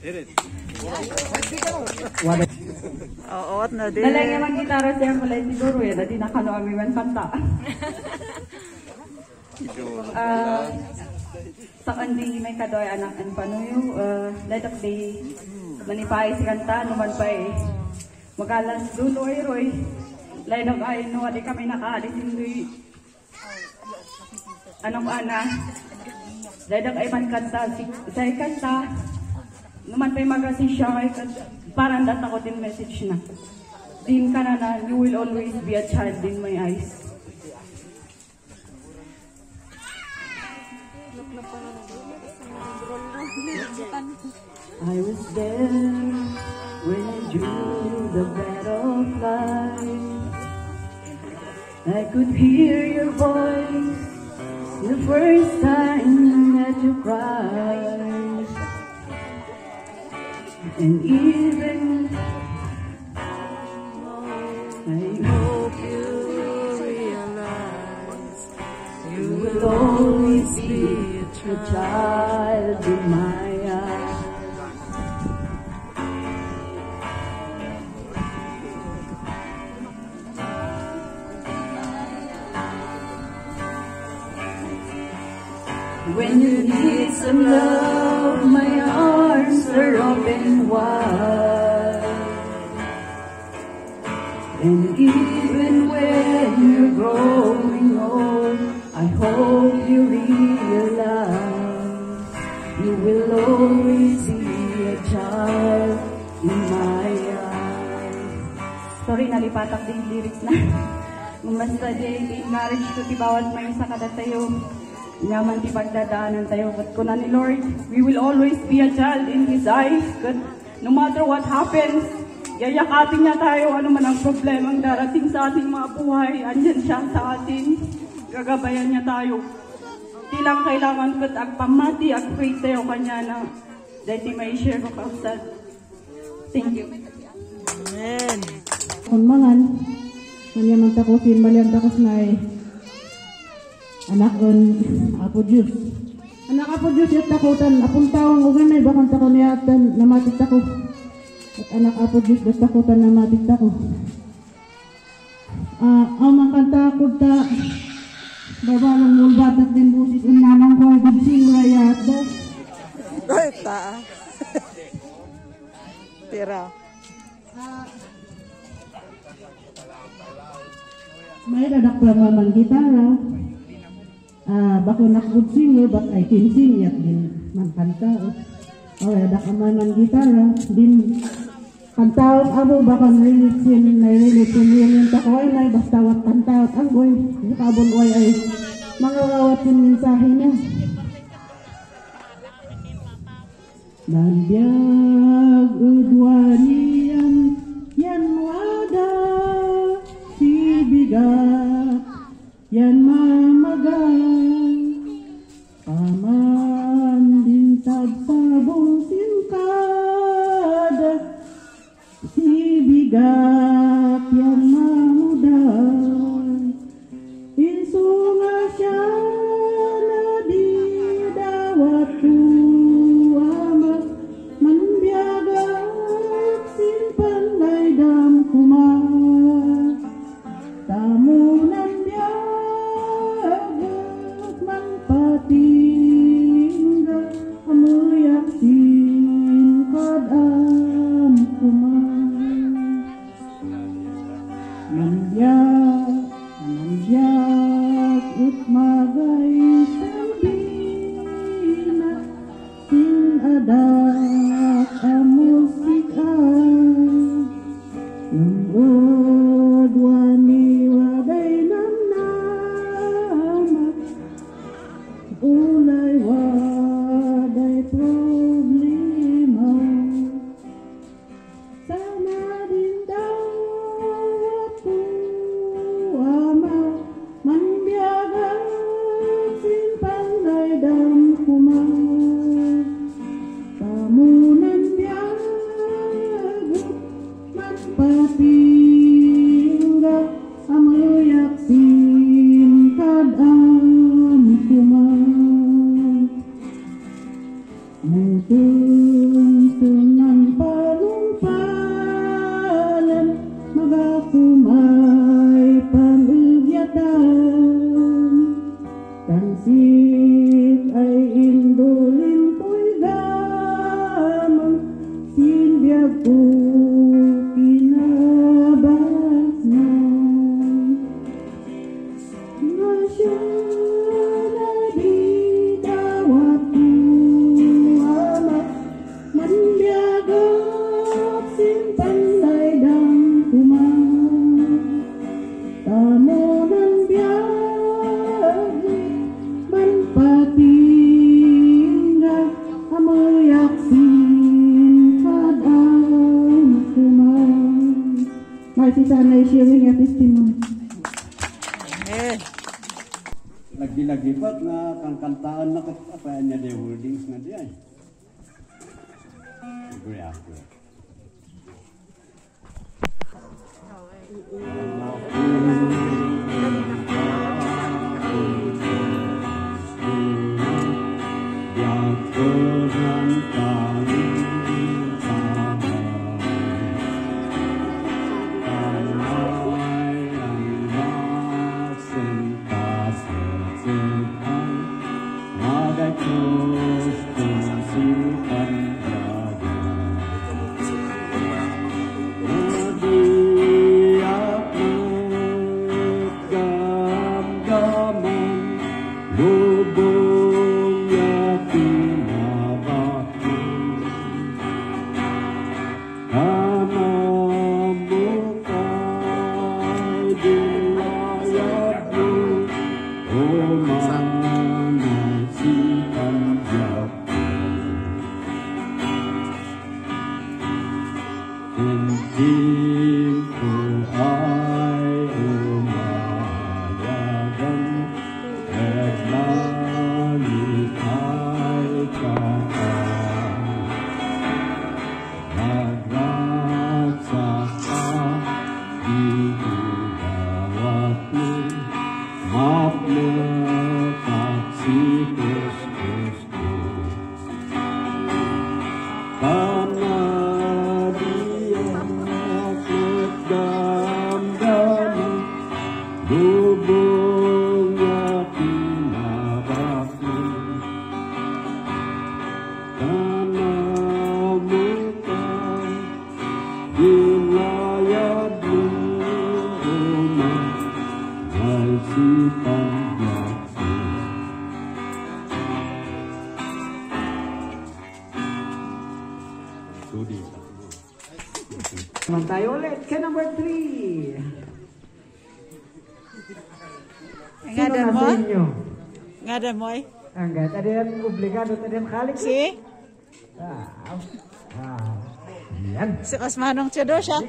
Eret, eret, eret. Oo, at na din. Dalay nga mag-gitara siya pala siguro eh, dati nakano kami man kanta. Ah, sa kandi may kadoy anak ang panuyo, uh, ledak day, manipay si kanta, numan pa eh. Magalas dulo eh, Roy. Lain ng ay, no, di kami nakaalis hindi. Anong ana? Ledak ay man kanta, si, sa kanta, naman pa magasi siya parang data ko din message na. Din ka na na, you will always be a child in my eyes. I was there when I drew the butterfly. I could hear your voice the first time that you cried. And even I hope You realize you will always be a child And even when you're growing old, I hope you realize you will always be a child in my eyes. Sorry, nalipatak din lyrics na. Basta di encourage ko ti bawat may sa kada tayo. Yaman ti pagdadaanan tayo. But ko na ni Lord, we will always be a child in His eyes. But no matter what happens, yayakapin niya tayo. Ano man ang problema ang darating sa ating mga buhay, andyan siya sa atin. Gagabayan niya tayo. Tilang kailangan ko at pamati at faith tayo kanya na dahil may share ko kausad. Thank you. Amen. Kunmangan, kanya man takusin, balian takos na ay anak on Apo Diyos. Anak Apo Diyos, yat takutan, apong tawang ugan ay bakang tako niya at namatit ako. At anak Apo Diyos, dat takutan namatit ako. Ah, ang mga kanta ko ta, babalong mulbat at din busis, ang nanang ko ay bubsing rayat da. Ay, ta. Tira. May dadak pa mamang gitara. Ah, bako nakbud singer, bak ay kinsing yat din man kanta. O, dadak man ang gitara. Din, kantaon abo baka narilit sin, narilit sin yun yung takoy na, basta wat kantaon. Ang goy, kabon oy ay mga rawat yung mensahe niya. Nandiag udwanian yan wada si bigat yan mamaga May si Sanay sharing a testimony. Eh, Lagi-lagi pa nga kang kantaan na kapapayaan niya di holdings nga diyan. Siguro ako. nggak ada moy. Angga tadian tadi yang kali. sih. Ah. Yan. Si Osmanong Cedo siya.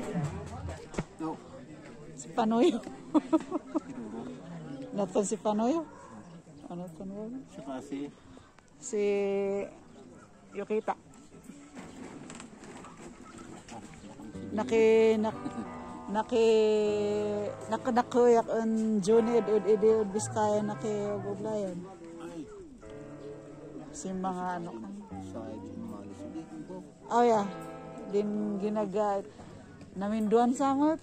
No. Si Panoy. Naton si Panoy. Ya? Ano oh, ton mo? Si Pasi. Si Yokita. Nakinak. Naki nakanakuyak ang Junid ud idi ud Biskaya naki buglayan. Si mga ano. Oh yeah. Din ginaga naminduan samot.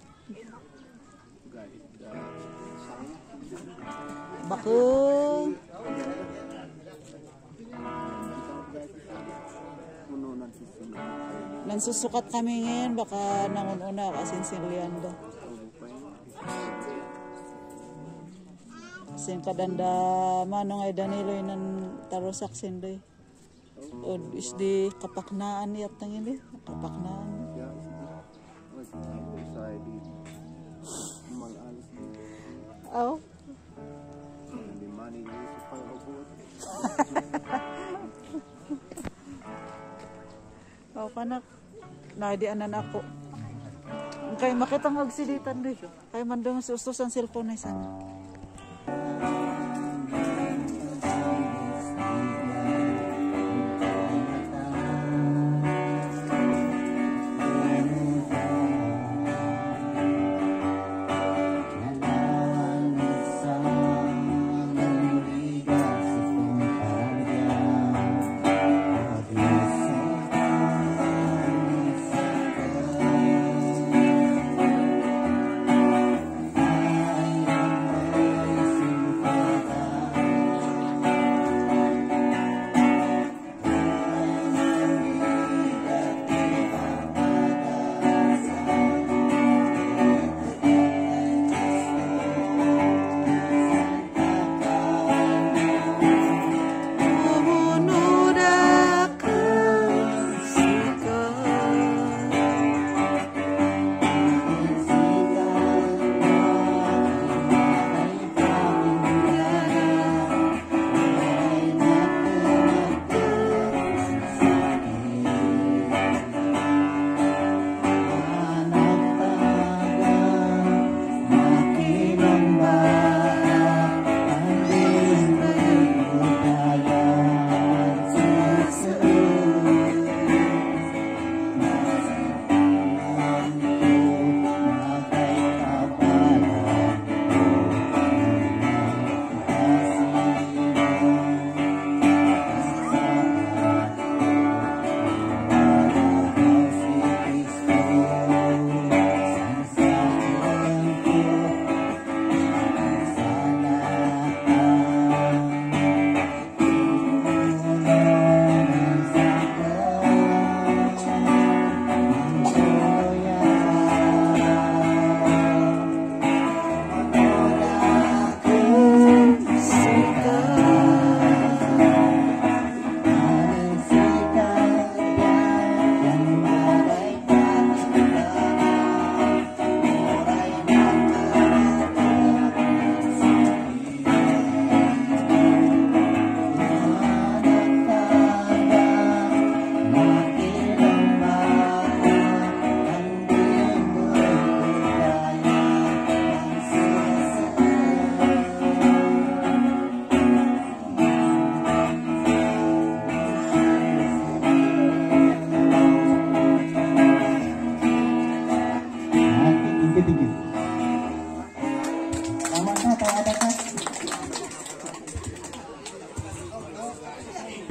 Baku. Nansusukat kami ngayon, baka nangununa kasi sinlianda. Sin kadanda manong ay Danilo nan tarusak sindoy. O isdi kapaknaan yat nang ini, kapaknaan. Oh. Oh, panak. Nadianan ako. Kay makita ng agsilitan doy. Kay mandong sustos ang cellphone na isa.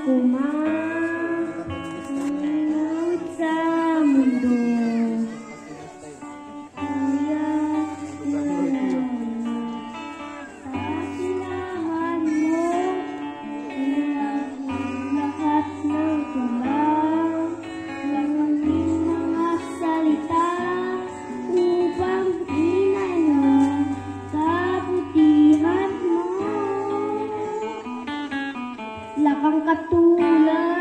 苦吗？kakang tulang.